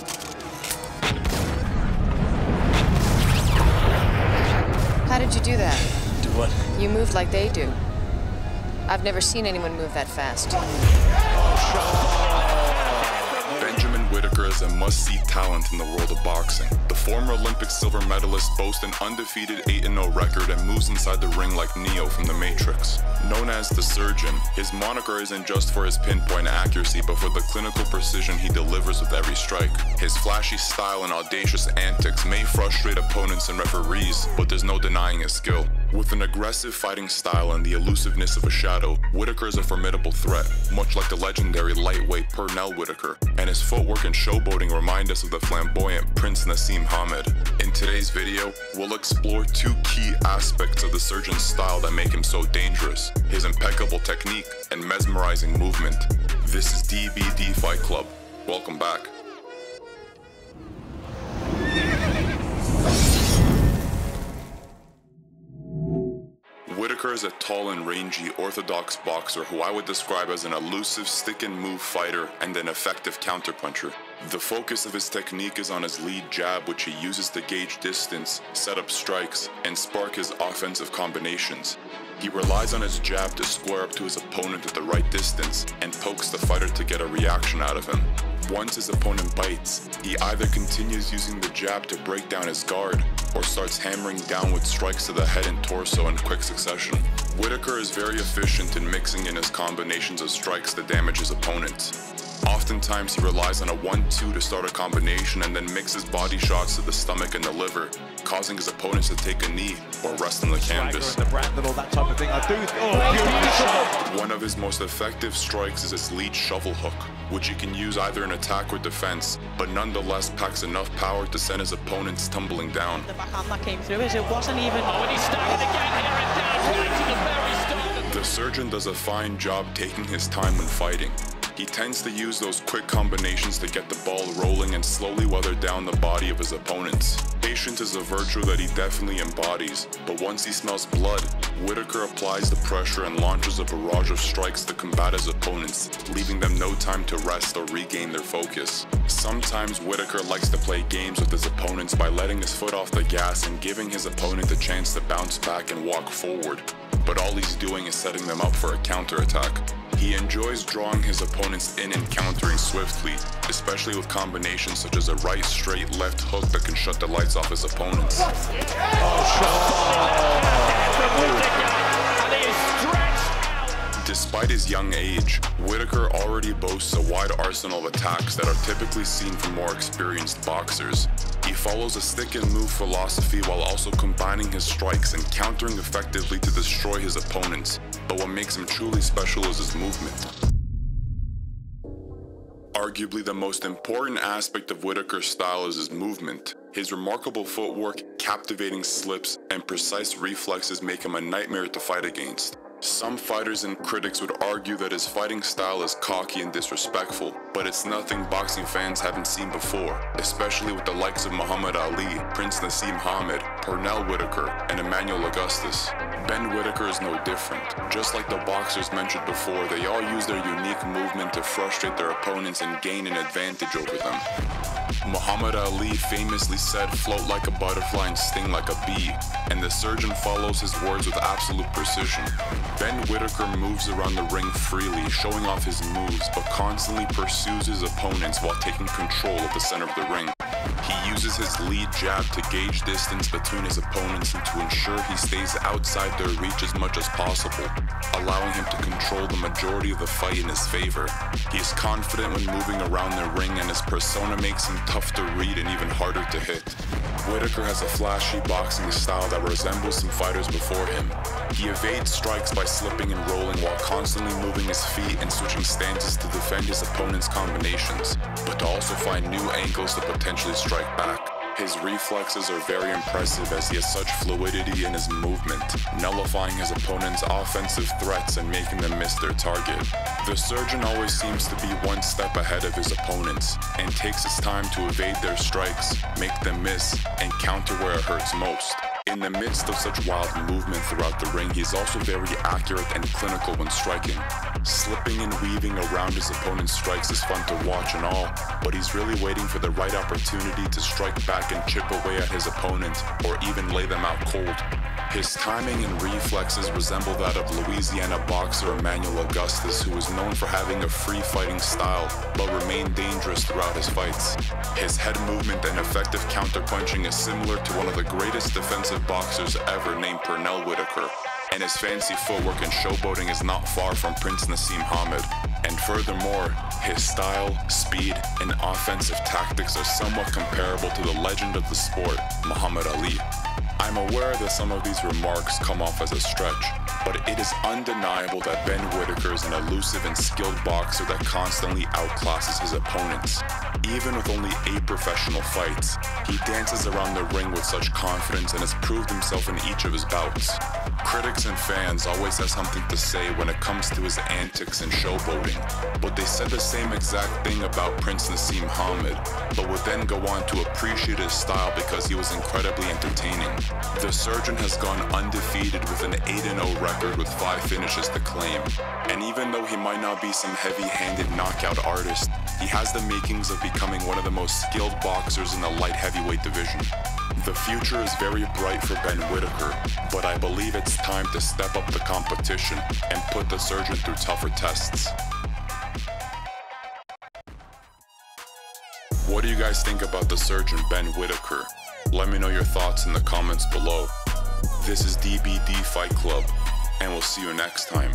go. How did you do that? Do what? You moved like they do. I've never seen anyone move that fast. Benjamin Whittaker is a must-see talent in the world of boxing. The former Olympic silver medalist boasts an undefeated 8-0 record and moves inside the ring like Neo from The Matrix. Known as the Surgeon, his moniker isn't just for his pinpoint accuracy, but for the clinical precision he delivers with every strike. His flashy style and audacious antics may frustrate opponents and referees, but there's no denying his skill. With an aggressive fighting style and the elusiveness of a shadow, Whittaker is a formidable threat, much like the legendary lightweight Pernell Whitaker, and his footwork and showboating remind us of the flamboyant Prince Naseem Hamed. In today's video, we'll explore two key aspects of the surgeon's style that make him so dangerous, his impeccable technique and mesmerizing movement. This is DBD Fight Club. Welcome back. Whittaker is a tall and rangy orthodox boxer who I would describe as an elusive stick and move fighter and an effective counterpuncher. The focus of his technique is on his lead jab, which he uses to gauge distance, set up strikes, and spark his offensive combinations. He relies on his jab to square up to his opponent at the right distance and pokes the fighter to get a reaction out of him. Once his opponent bites, he either continues using the jab to break down his guard or starts hammering down with strikes to the head and torso in quick succession. Whittaker is very efficient in mixing in his combinations of strikes to damage his opponents. Oftentimes he relies on a 1-2 to start a combination and then mixes body shots to the stomach and the liver, causing his opponents to take a knee or rest on the canvas. The Brandon, all that type of thing. I do. Oh, beautiful. One of his most effective strikes is his lead shovel hook, which he can use either in attack or defense, but nonetheless packs enough power to send his opponents tumbling down. The backhand that came through is it wasn't even. Oh, and he started again here and down right to the very start. The surgeon does a fine job taking his time when fighting. He tends to use those quick combinations to get the ball rolling and slowly weather down the body of his opponents. Patience is a virtue that he definitely embodies, but once he smells blood, Whittaker applies the pressure and launches a barrage of strikes to combat his opponents, leaving them no time to rest or regain their focus. Sometimes Whittaker likes to play games with his opponents by letting his foot off the gas and giving his opponent a chance to bounce back and walk forward. But all he's doing is setting them up for a counterattack. He enjoys drawing his opponents in and countering swiftly, especially with combinations such as a right straight left hook that can shut the lights off his opponents. And he is stretched out. Despite his young age, Whittaker already boasts a wide arsenal of attacks that are typically seen from more experienced boxers. He follows a stick and move philosophy while also combining his strikes and countering effectively to destroy his opponents. But what makes him truly special is his movement. Arguably the most important aspect of Whittaker's style is his movement. His remarkable footwork, captivating slips, and precise reflexes make him a nightmare to fight against. Some fighters and critics would argue that his fighting style is cocky and disrespectful, but it's nothing boxing fans haven't seen before, especially with the likes of Muhammad Ali, Prince Naseem Hamed, Pernell Whitaker, and Emanuel Augustus. Ben Whittaker is no different. Just like the boxers mentioned before, they all use their unique movement to frustrate their opponents and gain an advantage over them. Muhammad Ali famously said, float like a butterfly and sting like a bee, and the surgeon follows his words with absolute precision. Ben Whittaker moves around the ring freely, showing off his moves, but constantly pursues his opponents while taking control of the center of the ring. He uses his lead jab to gauge distance between his opponents and to ensure he stays outside their reach as much as possible, allowing him to control the majority of the fight in his favor. He is confident when moving around the ring and his persona makes him tough to read and even harder to hit. Whittaker has a flashy boxing style that resembles some fighters before him. He evades strikes by slipping and rolling while constantly moving his feet and switching stances to defend his opponent's combinations, but to also find new angles to potentially strike back. His reflexes are very impressive as he has such fluidity in his movement, nullifying his opponent's offensive threats and making them miss their target. The surgeon always seems to be one step ahead of his opponents and takes his time to evade their strikes, make them miss, and counter where it hurts most. In the midst of such wild movement throughout the ring, he is also very accurate and clinical when striking. Slipping and weaving around his opponent's strikes is fun to watch and all, but he's really waiting for the right opportunity to strike back and chip away at his opponent, or even lay them out cold. His timing and reflexes resemble that of Louisiana boxer Emanuel Augustus, who was known for having a free fighting style, but remained dangerous throughout his fights. His head movement and effective counterpunching is similar to one of the greatest defensive boxers ever named Pernell Whitaker. And his fancy footwork and showboating is not far from Prince Naseem Hamed. And furthermore, his style, speed, and offensive tactics are somewhat comparable to the legend of the sport, Muhammad Ali. I'm aware that some of these remarks come off as a stretch, but it is undeniable that Ben Whittaker is an elusive and skilled boxer that constantly outclasses his opponents. Even with only eight professional fights, he dances around the ring with such confidence and has proved himself in each of his bouts. Critics and fans always have something to say when it comes to his antics and showboating, but they said the same exact thing about Prince Naseem Hamed, but would then go on to appreciate his style because he was incredibly entertaining. The surgeon has gone undefeated with an 8-0 record with 5 finishes to claim, and even though he might not be some heavy-handed knockout artist, he has the makings of becoming one of the most skilled boxers in the light heavyweight division. The future is very bright for Ben Whittaker, but I believe it's time to step up the competition and put the surgeon through tougher tests. What do you guys think about the surgeon Ben Whittaker? Let me know your thoughts in the comments below. This is DBD Fight Club, and we'll see you next time.